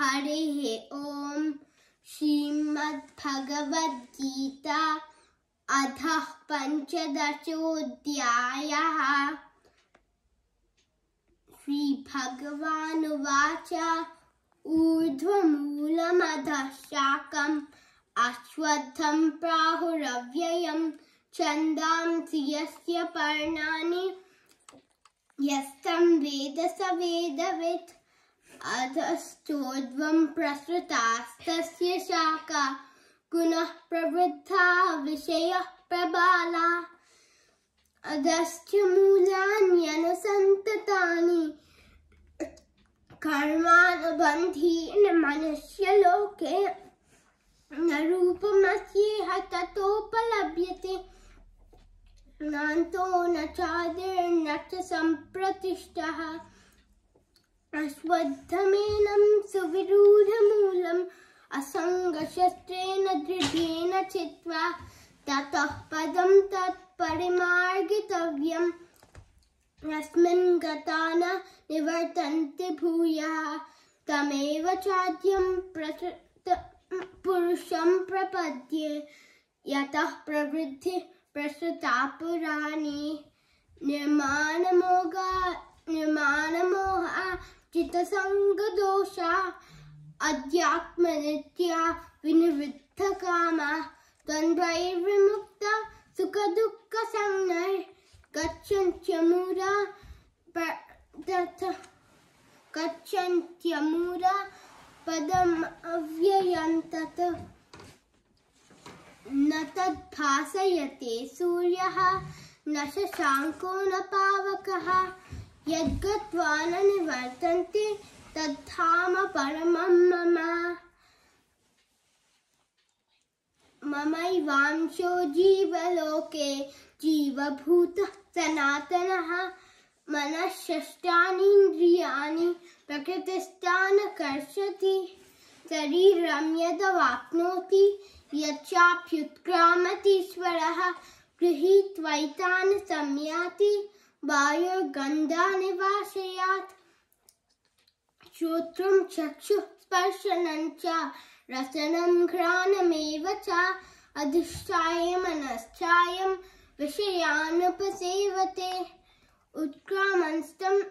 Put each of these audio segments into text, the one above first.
हरिः ॐ श्रीमद्भगवद्गीता अधः पञ्चदशोऽध्यायः। श्रीभगवानुवाच ऊर्ध्वमूलमधः शाकम् अश्वत्थं प्राहुरव्ययं छन्दांसि यस्य पर्णानि यस्तं वेद स वेदवित्। अधश्चोर्ध्वं प्रसृतास्तस्य शाखा पुनः प्रवृद्धा, विषयः प्रबाला। अधश्च मूलान्यनुसन्ततानि, कर्मानुबन्धीन मनुष्यलोके न रूपमस्येह ततोपलभ्यते। नान्तो न चादिर्न च सम्प्रतिष्ठः। अश्वत्थमेनं सुविरूढमूलम् असङ्गशस्त्रेण दृढेन चित्वा ततः पदं तत्परिमार्गितव्यम्। यस्मिन् गता न निवर्तन्ते भूयः। तमेव चाद्यं पुरुषं प्रपद्ये। यतः प्रवृद्धि प्रसृता पुराणी। चित्तसङ्गदोषा अध्यात्मनित्या विनिवृद्धकामा द्वन्द्वैर्विमुक्ता सुखदुःखसंज्ञैः गच्छन्त्यमूरा गच्छन्त्यमूरा पदम् अव्ययं तत् न तद्भासयते सूर्यः न शशाङ्को न पावकः यद्गत्वा न निवर्तन्ते तद्धाम परमं मम। ममैवांशो जीवलोके जीवभूतः सनातनः। मनःषष्ठानीन्द्रियाणि प्रकृतिस्थान कर्षति। शरीरं यदवाप्नोति गृहीत्वैतान् संयाति। वायुर्गन्धानि वाशयात् श्रोत्रं चक्षुः स्पर्शनं च, रसनं घ्राणमेव च, अधिष्ठाय मनश्चायं विषयानुपसेवते। उत्क्रामन्तम्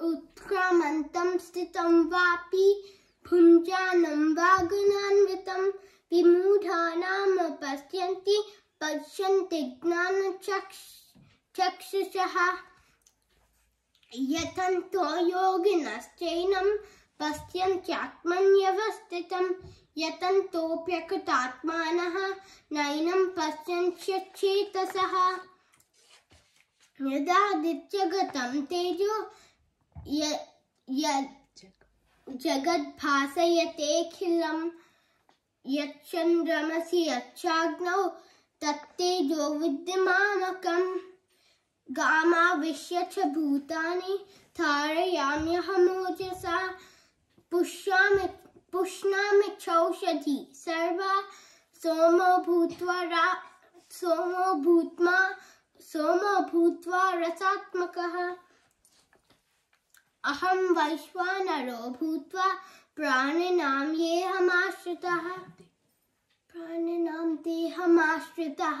उत्क्रामन्तं स्थितं वापि भुञ्जानं वा गुणान्वितं। विमूढानां पश्यन्ति पश्यन्ति ज्ञानचक्षुषः यतन्तो योगिनश्चैनं पश्यन्त्यात्मन्यवस्थितं यतन्तोऽप्यकृतात्मानः नैनं पश्यन्त्यचेतसः यदादित्यगतं तेजो जगद्भासयतेऽखिलं यच्चन्द्रमसि तत्तेजो विद्यमामकम् गामाविश्य च भूतानि धारयाम्यहमोजसा पुष्यामि पुष्णामि सर्वा सोमो भूत्वा रा सोमो भूत्मा सोमो भूत्वा रसात्मकः। अहं वैश्वानरो भूत्वा प्राणिनां येऽहमाश्रितः प्राणिनां देहमाश्रितः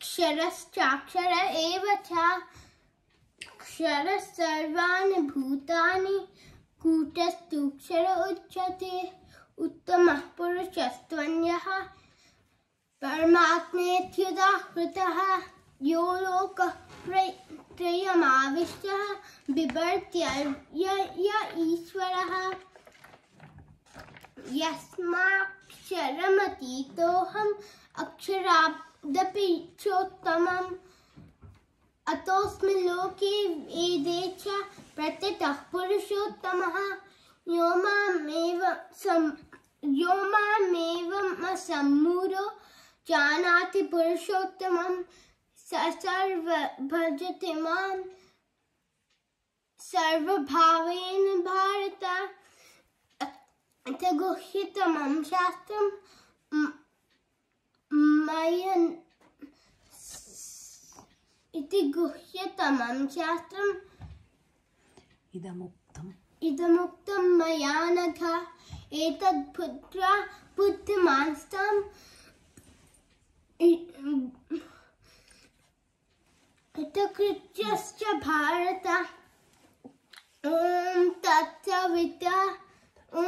क्षरश्चाक्षर एव च। क्षरः सर्वाणि भूतानि कूटस्थूक्षर उच्यते। उत्तमः पुरुषस्त्वन्यः। परमात्मेत्युदाहृतः। यो लोकः त्रयमाविष्टः। बिभर्त्य य ईश्वरः। यस्माक्षरमतीतोऽहम् अक्षरादपि चोत्तमम् अतोऽस्मिन् लोके वेदे च प्रत्यतः पुरुषोत्तमः। यो मामेव सम यो मामेव सम्मूढो जानाति पुरुषोत्तमं। स सर्व भजते माँ सर्वभावेन भारत च गुह्यतमं शास्त्रं मयन् इति गुह्यतमं शास्त्रम् इदमुक्तम् इदमुक्तं मया नघ एतद् पुत्रा बुद्धिमांस्ताम् कृत्यश्च भारत ॐ तत्सविता ॐ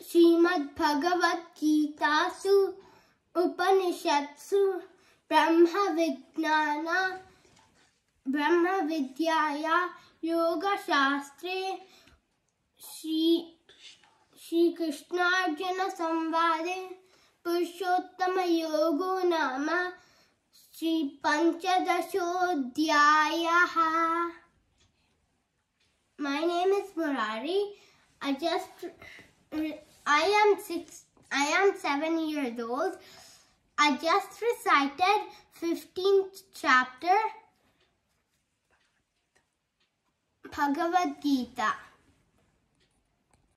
श्रीमद्भगवद्गीतासु उपनिषत्सु ब्रह्मविज्ञान, ब्रह्मविद्याया, योगशास्त्रे, श्री, श्रीकृष्णार्जुनसंवादे, पुरुषोत्तमयोगो नाम, श्रीपञ्चदशोऽध्यायः My name is Murari. I just, I am six I am seven years old. I just recited 15th chapter Bhagavad Gita.